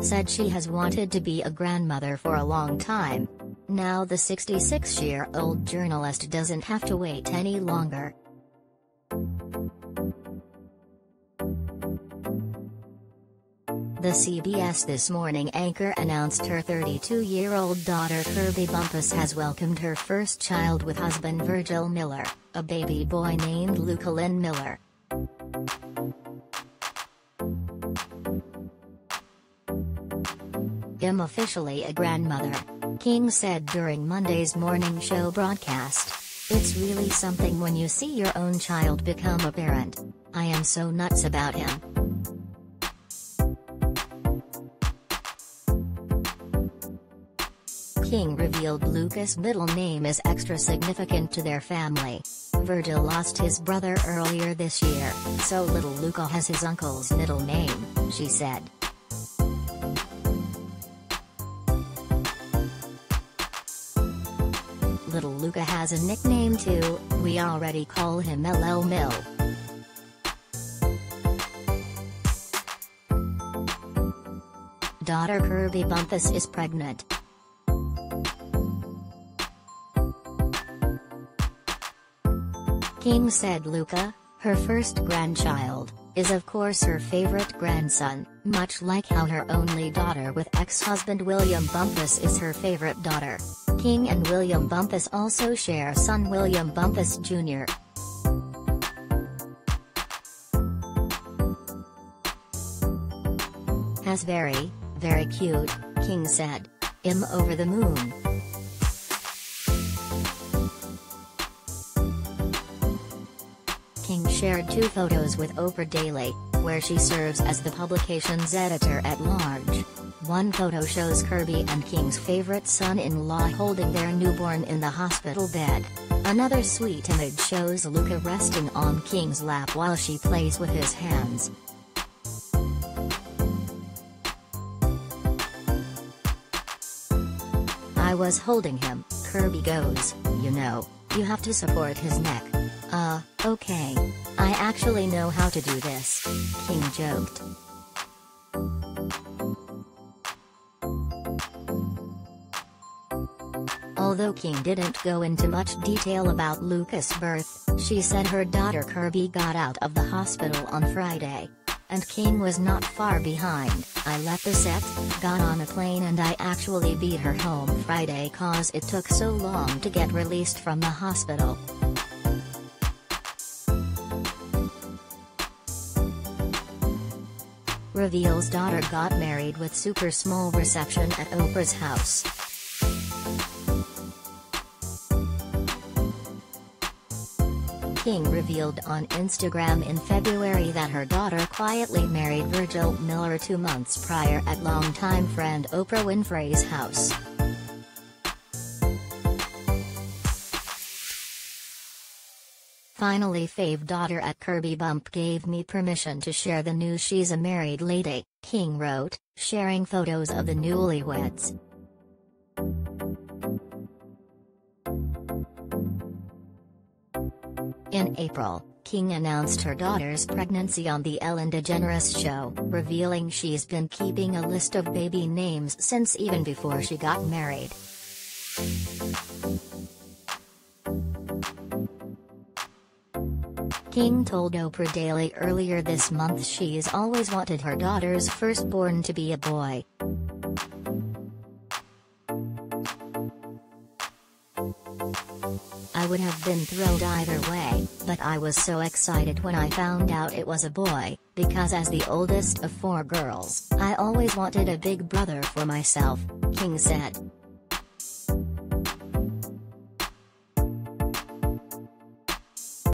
said she has wanted to be a grandmother for a long time. Now the 66-year-old journalist doesn't have to wait any longer. The CBS This Morning anchor announced her 32-year-old daughter Kirby Bumpus has welcomed her first child with husband Virgil Miller, a baby boy named Luca Lynn Miller. I'm officially a grandmother. King said during Monday's morning show broadcast. It's really something when you see your own child become a parent. I am so nuts about him. King revealed Luca's middle name is extra significant to their family. Virgil lost his brother earlier this year, so little Luca has his uncle's middle name, she said. Little Luca has a nickname too, we already call him LL Mill. Daughter Kirby Bumpus is pregnant. King said Luca, her first grandchild, is of course her favorite grandson, much like how her only daughter with ex-husband William Bumpus is her favorite daughter. King and William Bumpus also share son William Bumpus Jr. Has very, very cute, King said. I'm over the moon. King shared two photos with Oprah Daily, where she serves as the publication's editor-at-large. One photo shows Kirby and King's favorite son-in-law holding their newborn in the hospital bed. Another sweet image shows Luca resting on King's lap while she plays with his hands. I was holding him, Kirby goes, you know, you have to support his neck. Uh, okay. I actually know how to do this. King joked. Although King didn't go into much detail about Luca's birth, she said her daughter Kirby got out of the hospital on Friday. And King was not far behind, I left the set, got on a plane and I actually beat her home Friday cause it took so long to get released from the hospital. reveals daughter got married with super small reception at Oprah's house. King revealed on Instagram in February that her daughter quietly married Virgil Miller two months prior at longtime friend Oprah Winfrey's house. Finally fave daughter at Kirby Bump gave me permission to share the news she's a married lady, King wrote, sharing photos of the newlyweds. In April, King announced her daughter's pregnancy on The Ellen DeGeneres Show, revealing she's been keeping a list of baby names since even before she got married. King told Oprah Daily earlier this month she's always wanted her daughter's firstborn to be a boy. Would have been thrilled either way, but I was so excited when I found out it was a boy, because as the oldest of four girls, I always wanted a big brother for myself, King said.